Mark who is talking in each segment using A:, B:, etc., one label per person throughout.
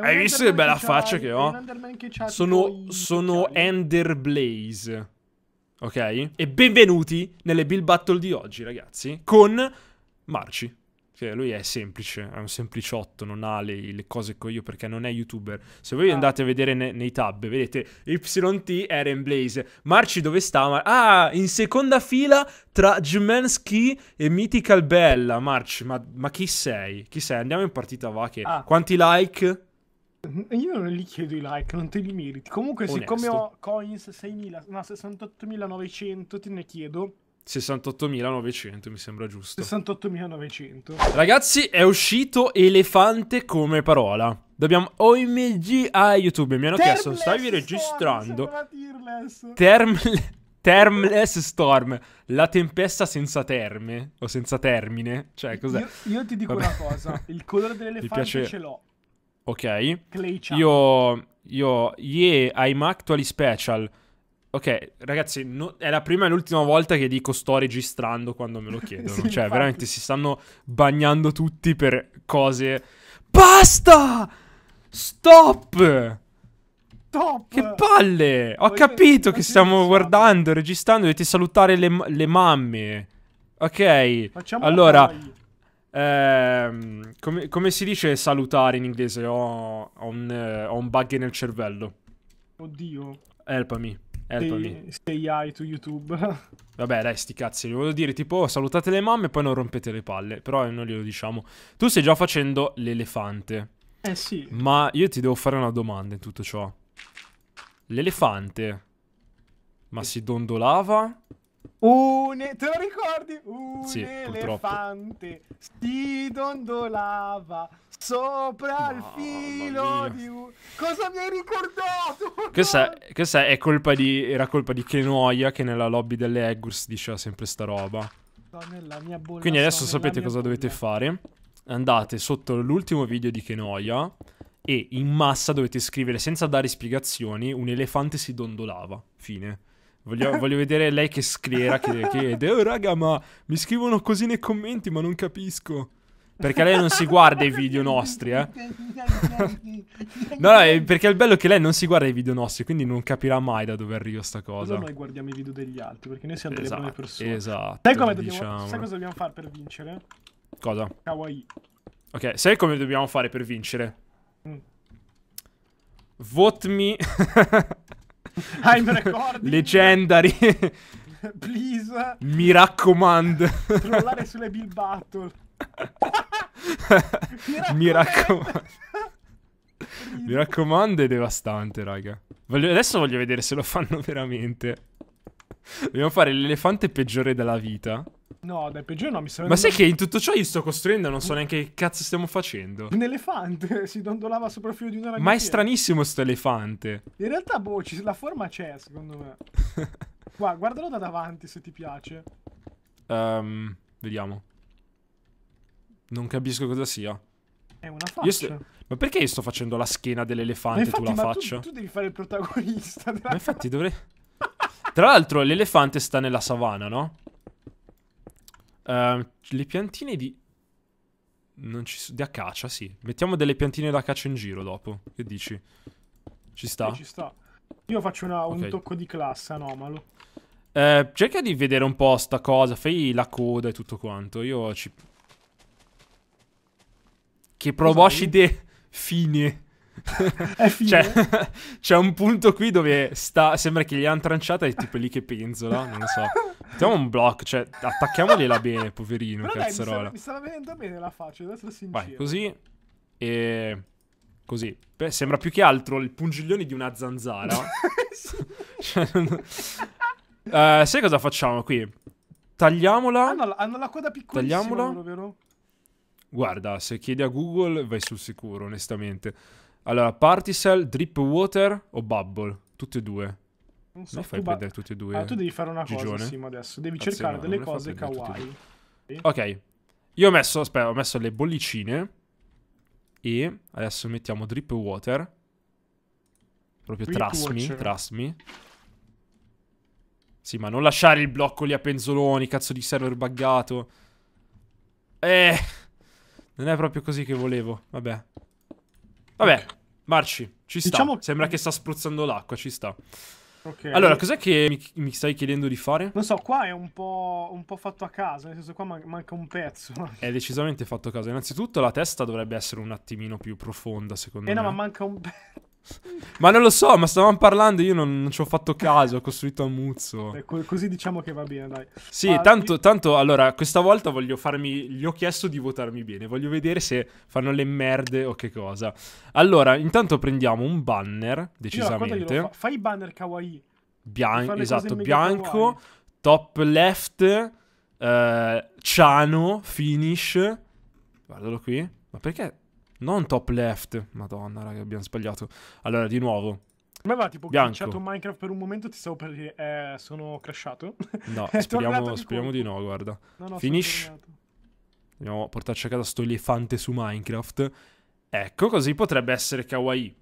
A: Hai visto che bella
B: c'ha-
A: faccia che ho?
B: che
A: Sono, sono. Ender Blaze. Ok? E benvenuti nelle Build Battle di oggi, ragazzi. Con Marci. Che lui è semplice, è un sempliciotto, non ha le, le cose che ho io perché non è youtuber. Se voi
B: Ah.
A: andate a vedere ne- nei tab, vedete YT Eren Blaze. Marci dove sta? Mar- ah, in seconda fila tra Jmensky e Mythical Bella. Marci, ma, ma chi sei? Chi sei? Andiamo in partita va che...
B: Ah.
A: Quanti like?
B: Io non li chiedo i like, non te li meriti. Comunque,
A: Onesto.
B: siccome ho coins 6.000, no, 68.900, te ne chiedo
A: 68.900 mi sembra giusto.
B: 68.900.
A: Ragazzi, è uscito elefante come parola. Dobbiamo OMG a YouTube. Mi hanno chiesto,
B: Termless
A: stavi
B: Storm,
A: registrando?
B: sembrava Tearless.
A: Term- termless Storm. La tempesta senza terme. O senza termine. Cioè, cos'è?
B: Io, io ti dico
A: Vabbè.
B: una cosa: il colore dell'elefante
A: piace-
B: ce l'ho.
A: Ok. Io... Io... Yeah, I'm actually special. Ok, ragazzi, no- è la prima e l'ultima volta che dico sto registrando quando me lo chiedono.
B: Sì,
A: cioè,
B: infatti.
A: veramente si stanno bagnando tutti per cose. Basta! Stop!
B: Top!
A: Che palle! Ho
B: Voglio-
A: capito che stiamo guardando, registrando. Dovete salutare le, le mamme. Ok.
B: Facciamo
A: allora, ehm, come, come si dice salutare in inglese? Ho, ho un, eh, ho un bug nel cervello.
B: Oddio.
A: Helpami. Helpami.
B: Stay, stay hi to YouTube.
A: Vabbè, dai, sti cazzi. Volevo dire, tipo, salutate le mamme e poi non rompete le palle. Però non glielo diciamo. Tu stai già facendo l'elefante.
B: eh sì.
A: Ma io ti devo fare una domanda in tutto ciò. L'elefante. Ma si dondolava?
B: Un, te lo ricordi? Un
A: Sì, purtroppo.
B: elefante si dondolava sopra il
A: Mamma
B: filo di un... Cosa mi hai ricordato?
A: Questa, questa è colpa di. Era colpa di Kenoia che nella lobby delle Eggurs diceva sempre sta roba.
B: Nella mia bolla,
A: Quindi adesso sapete cosa dovete
B: bolla.
A: fare. Andate sotto l'ultimo video di Kenoia. E in massa dovete scrivere senza dare spiegazioni. Un elefante si dondolava. Fine. Voglio, voglio vedere lei che scriera, che chiede. Oh raga, ma mi scrivono così nei commenti, ma non capisco. Perché lei non si guarda i video nostri, eh. No, no, perché il bello è che lei non si guarda i video nostri, quindi non capirà mai da dove arriva sta cosa.
B: Cosa noi guardiamo i video degli altri? Perché noi siamo delle buone
A: Esatto,
B: persone.
A: esatto.
B: Sai, come dobbiamo,
A: diciamo.
B: sai cosa dobbiamo fare per vincere?
A: Cosa?
B: Kawaii.
A: Ok, sai come dobbiamo fare per vincere?
B: Mm.
A: Vote me
B: I'm recording.
A: Legendary.
B: Please.
A: Mi raccomando.
B: Trollare sulle Bill Battle.
A: Mi raccomando. Mi raccomando, è devastante, raga. Voglio- adesso voglio vedere se lo fanno veramente. Dobbiamo fare l'elefante peggiore della vita.
B: No, dai, peggio no, mi sembra...
A: Ma sai che in tutto ciò io sto costruendo e non so neanche che cazzo stiamo facendo.
B: Un elefante si dondolava sopra il filo di una
A: Ma è stranissimo sto elefante.
B: In realtà, boh, la forma c'è, secondo me. Guarda, guardalo da davanti se ti piace.
A: Ehm, vediamo. Non capisco cosa sia.
B: È una faccia.
A: Sto- Ma perché io sto facendo la schiena dell'elefante e tu la
B: ma tu,
A: faccia?
B: tu devi fare il protagonista. della
A: Ma infatti dovrei... Tra l'altro l'elefante sta nella savana, no? Ehm, le piantine di... Non ci sono... Di acacia, sì. Mettiamo delle piantine d'acacia in giro dopo. Che dici? Ci sta?
B: Ci sta. Io faccio una- un
A: Ok.
B: tocco di classe anomalo.
A: Eh, cerca di vedere un po' sta cosa. Fai la coda e tutto quanto. Io ci... Che proboscide fine. Cioè, c'è un punto qui dove sta. Sembra che gli hanno tranciata e tipo lì che penzola. Non lo so. Mettiamo un blocco, cioè, attacchiamogliela bene, poverino,
B: Però dai, mi
A: cazzarola.
B: stava, mi stava venendo bene la faccia, devo essere sincero.
A: Vai, così. E. Così. Beh, sembra più che altro il pungiglione di una zanzara. Cioè, non- Eh, sai cosa facciamo qui? Tagliamola.
B: Hanno, la- hanno la coda piccolissima
A: Tagliamola.
B: vero?
A: Guarda, se chiedi a Google vai sul sicuro, onestamente. Allora, Particell, Drip Water o Bubble? Tutte e due.
B: Non so.
A: Mi fai prendere tutte e due?
B: Ah, tu devi fare una cosa,
A: Gigione?
B: Simo, adesso. Devi
A: Cazzo,
B: cercare
A: no,
B: delle cose kawaii.
A: Ok. Io ho messo, aspetta, ho messo le bollicine. E adesso mettiamo Drip Water. Proprio
B: Drip
A: trust me, trust me. Sì, ma non lasciare il blocco lì a penzoloni, cazzo di server buggato. Eh, non è proprio così che volevo. Vabbè. Vabbè, Marci, ci sta.
B: Diciamo-
A: Sembra che sta spruzzando l'acqua, ci sta.
B: Ok.
A: Allora, cos'è che mi, mi stai chiedendo di fare?
B: Non so, qua è un po', un po' fatto a casa, nel senso qua man- manca un pezzo.
A: È decisamente fatto caso. Innanzitutto la testa dovrebbe essere un attimino più profonda, secondo
B: Eh no,
A: me.
B: ma manca un pezzo.
A: Ma non lo so, ma stavamo parlando, io non, non ci ho fatto caso, ho costruito a muzzo.
B: Ecco, così diciamo che va bene, dai.
A: Sì,
B: Ah,
A: tanto, tanto, allora, questa volta voglio farmi, gli ho chiesto di votarmi bene, voglio vedere se fanno le merde o che cosa. Allora, intanto prendiamo un banner,
B: Io,
A: decisamente,
B: fa- Fai i banner kawaii.
A: bian- esatto, bianco,
B: kawaii.
A: top left, eh, ciano, finish, guardalo qui, ma perché? Non top left, madonna raga, abbiamo sbagliato. Allora, di nuovo,
B: A me va tipo
A: Bianco.
B: glitchato Minecraft per un momento, ti stavo per dire, eh, sono crashato.
A: no, speriamo,
B: di
A: speriamo di no, guarda.
B: No, no,
A: Finish. Andiamo a portarci a casa sto elefante su Minecraft. Ecco, così potrebbe essere kawaii.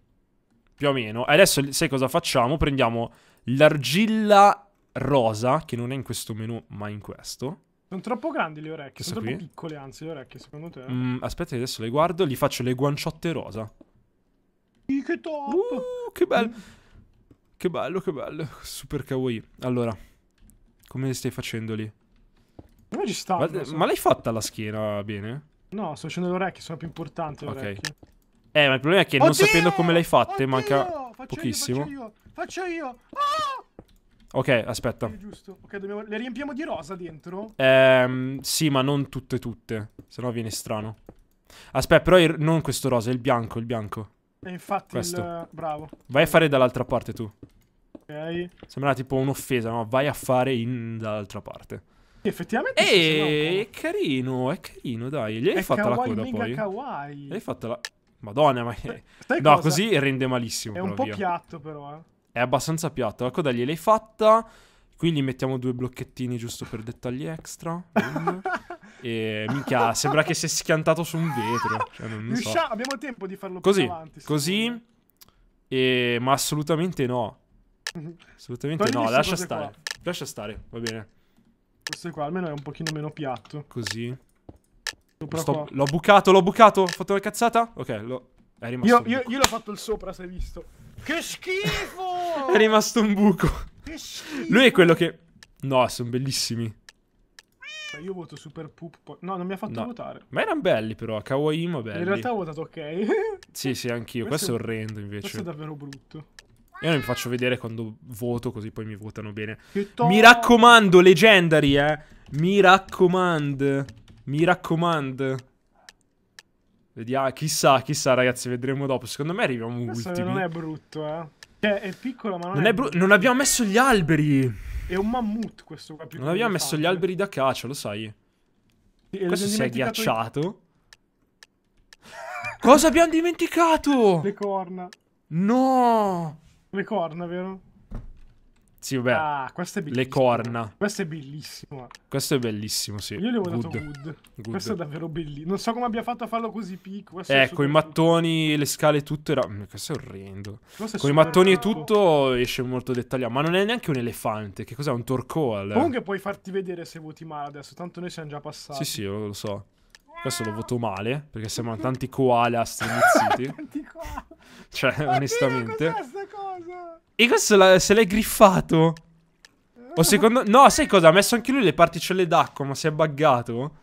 A: Più o meno. E adesso sai cosa facciamo? Prendiamo l'argilla rosa, che non è in questo menu, ma in questo.
B: Sono troppo grandi le orecchie,
A: Questa
B: sono troppo
A: qui?
B: piccole anzi le orecchie, secondo te?
A: Mm, aspetta, che adesso le guardo. Gli faccio le guanciotte rosa.
B: Sì, che top!
A: Uh, che bello. Che bello, che bello. Super kawaii. Allora, come stai facendo lì?
B: Come ci sta?
A: Ma, ma l'hai fatta la schiena bene?
B: No, sto facendo le orecchie, sono più importanti le
A: Ok.
B: orecchie.
A: Eh, ma il problema è che non
B: Oddio!
A: sapendo come le hai fatte,
B: Oddio!
A: manca
B: Faccio
A: pochissimo.
B: Io, faccio io, faccio io! Ah!
A: Ok, aspetta.
B: Giusto. Ok, dobbiamo... le riempiamo di rosa dentro?
A: Ehm, sì, ma non tutte tutte, sennò viene strano. Aspetta, però il- non questo rosa, il bianco, il bianco.
B: E infatti
A: Questo.
B: il... Bravo.
A: Vai a fare dall'altra parte tu.
B: Ok.
A: Sembra tipo un'offesa, no? Vai a fare in dall'altra parte.
B: Sì, effettivamente
A: Ehi, è carino, è carino, dai. Gli hai
B: È
A: fatta la coda
B: mega
A: poi?
B: kawaii.
A: Gli hai fatta la... Madonna, ma...
B: Sai
A: No,
B: cosa?
A: così rende malissimo,
B: È un po'
A: via.
B: piatto però, eh.
A: È abbastanza piatto. La coda gliel'hai fatta. Qui gli mettiamo due blocchettini giusto per dettagli extra. E minchia, sembra che si è schiantato su un vetro. Cioè, non, non so.
B: Abbiamo tempo di farlo
A: Così,
B: avanti.
A: così. E... Ma assolutamente no.
B: me.
A: Assolutamente
B: Togli
A: no. Lascia stare.
B: qua.
A: Lascia stare, va bene.
B: Questo qua almeno è un pochino meno piatto.
A: Così. L'ho bucato, l'ho bucato. Ho fatto una cazzata? Ok, è rimasto
B: Io, io, io l'ho fatto il sopra, se hai visto. Che schifo!
A: È rimasto un buco. Lui è quello che... No, sono bellissimi.
B: Io voto super poop. No, non mi ha fatto
A: No.
B: votare.
A: Ma erano belli però, kawaii ma belli.
B: In realtà ho votato ok.
A: Sì, sì, anch'io.
B: Questo
A: Questo,
B: è-
A: orrendo
B: Questo
A: invece.
B: è davvero brutto.
A: Io non mi faccio vedere quando voto, così poi mi votano bene. Mi raccomando, Legendary, eh. Mi raccomando. Mi raccomando. Vediamo, chissà, chissà, ragazzi, vedremo dopo. Secondo me arriviamo
B: Questo
A: ultimi.
B: non è brutto, eh. Cioè, è piccolo, ma non,
A: Non
B: è
A: bru- non abbiamo messo gli alberi.
B: È un mammut questo qua.
A: Non abbiamo messo gli
B: elefante.
A: alberi da caccia, lo sai.
B: Sì,
A: Questo si è ghiacciato. Cosa abbiamo dimenticato?
B: Le corna.
A: No.
B: Le corna, vero?
A: Sì, vabbè.
B: Ah, questo è bellissimo.
A: le corna.
B: Questo è bellissimo.
A: Questo è bellissimo, sì.
B: Io gli ho
A: Good.
B: good.
A: Good.
B: Questo è davvero bellissimo. Non so come abbia fatto a farlo così è
A: Ecco, i mattoni, le scale tutto era... Mm, Questo è orrendo.
B: Questo è
A: Con i mattoni e tutto esce molto dettagliato. Ma non è neanche un elefante. Che cos'è? Un torcoal?
B: Comunque puoi farti vedere se voti male adesso. Tanto noi siamo già passati.
A: Sì, sì, lo, lo so. Questo lo voto male. Perché sembrano tanti koala strizziti.
B: Senti qua.
A: cioè,
B: Oddio,
A: onestamente.
B: Cosa?
A: E questo se l'hai griffato? O secondo... No, sai cosa? Ha messo anche lui le particelle d'acqua, ma si è buggato.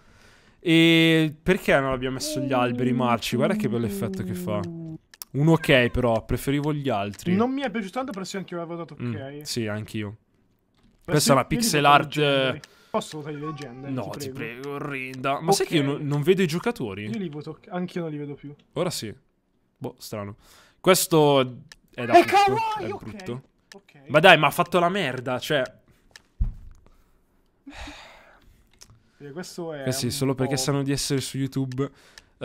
A: E perché non abbiamo messo gli alberi marci? Guarda che bello effetto che fa. Un ok, però, preferivo gli altri.
B: Non mi è piaciuto tanto perché anche io avevo votato ok.
A: Mm, sì, anch'io. Questa
B: sì,
A: è una pixel art, eh,
B: Posso votare i leggende?
A: No, ti prego, orrenda. Ma sai che io non, non vedo i giocatori?
B: Io li voto. Anch'io non li vedo più.
A: Ora sì. Boh, strano. Questo è da
B: È
A: brutto.
B: kawaii,
A: È brutto.
B: Ok.
A: Ma dai, ma ha fatto la merda, cioè...
B: Eh, Questo è.
A: Eh sì, solo perché sanno di essere su YouTube.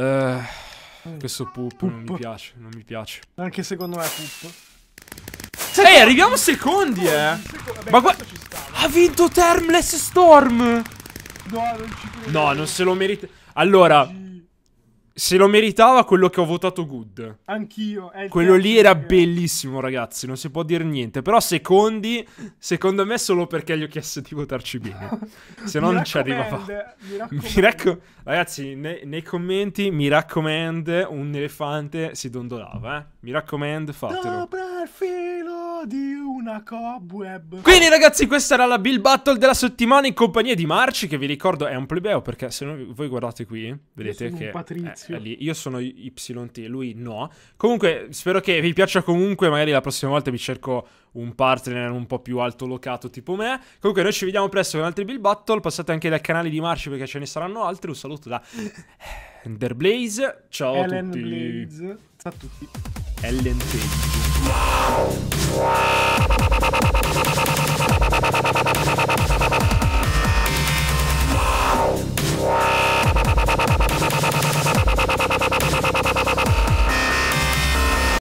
B: Mm.
A: questo poop, non mi
B: Poop.
A: piace, non mi piace.
B: Anche secondo me è poop.
A: Ehi, arriviamo secondi, eh!
B: Vabbè,
A: Ma gua-
B: questo ci stava.
A: Ha vinto Termless Storm!
B: No, non ci credo.
A: No, non se lo merita. Allora,
B: Sì.
A: Se lo meritava quello che ho votato good.
B: Anch'io.
A: Quello lì era bellissimo, ragazzi. Non si può dire niente. Però secondi, secondo me, solo perché gli ho chiesto di votarci bene. Se no
B: Mi
A: non ci arrivava.
B: raccomando, Mi
A: Mi
B: raccomando.
A: racco- Ragazzi, ne- nei commenti mi raccomando, un elefante si dondolava, eh. Mi raccomando, fatelo.
B: Sopra il filo di una cobweb.
A: Quindi ragazzi questa era la Bill Battle della settimana in compagnia di Marci che vi ricordo è un plebeo perché se no, voi guardate qui vedete che è- è lì. io sono YT lui no comunque spero che vi piaccia comunque magari la prossima volta mi cerco un partner un po' più altolocato tipo me comunque noi ci vediamo presto con altri Bill Battle passate anche dal canale di Marci perché ce ne saranno altri un saluto da Ender Blaze ciao
B: Ellen
A: a tutti
B: Blaze. Ciao a tutti.
A: LNT.